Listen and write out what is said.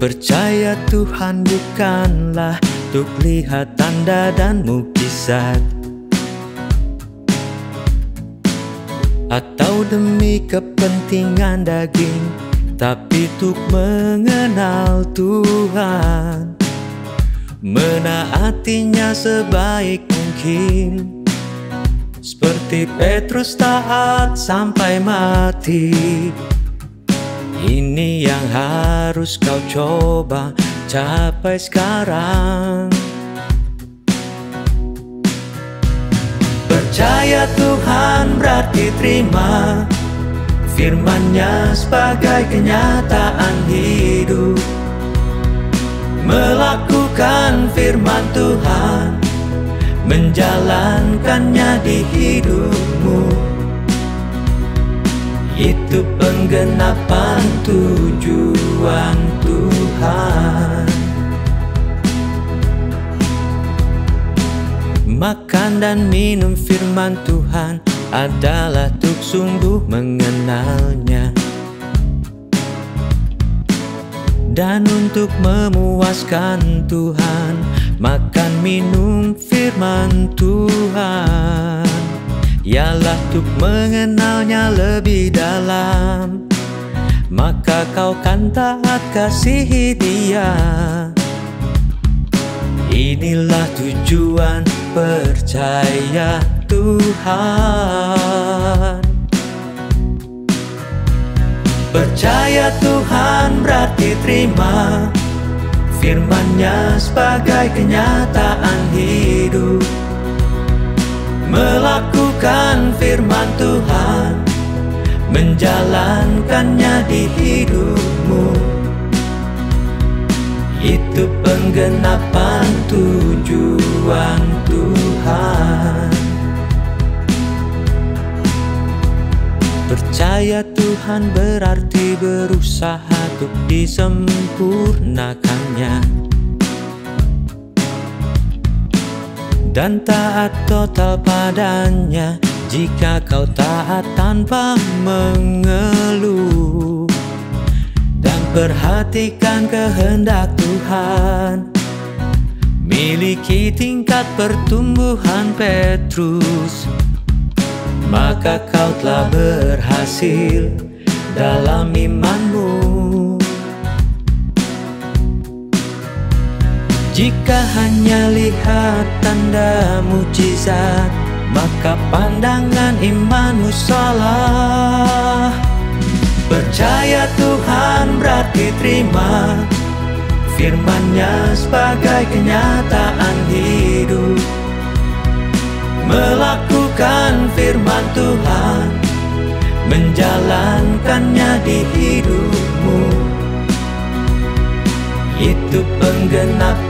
Percaya Tuhan bukanlah untuk lihat tanda dan mukjizat. Atau demi kepentingan daging Tapi untuk mengenal Tuhan. Menaatinya sebaik mungkin. Seperti Petrus taat sampai mati ini yang harus kau coba capai sekarang. Percaya Tuhan berarti terima Firmannya sebagai kenyataan hidup. Melakukan firman Tuhan Menjalankannya di hidupmu. Itu penggenapan tujuan Tuhan. Makan dan minum firman Tuhan adalah untuk sungguh mengenalnya. Dan untuk memuaskan Tuhan Makan minum firman Tuhan Ialah untuk mengenalnya lebih dalam. Maka kau kan taat kasihi dia. Inilah tujuan percaya Tuhan. Percaya Tuhan berarti terima Firmannya sebagai kenyataan hidup Melakukan firman Tuhan Menjalankannya di hidupmu. Itu penggenapan tujuan Tuhan. Percaya Tuhan berarti berusaha untuk disempurnakannya dan taat total padanya jika kau taat tanpa mengeluh. Dan perhatikan kehendak Tuhan. Miliki tingkat pertumbuhan Petrus. Maka kau telah berhasil dalam imanmu Jika hanya lihat tanda mujizat Maka pandangan imanmu salah. Percaya Tuhan berarti terima Firmannya sebagai kenyataan hidup. Melakukan firman Tuhan Menjalankannya di hidupmu. Itu penggenapan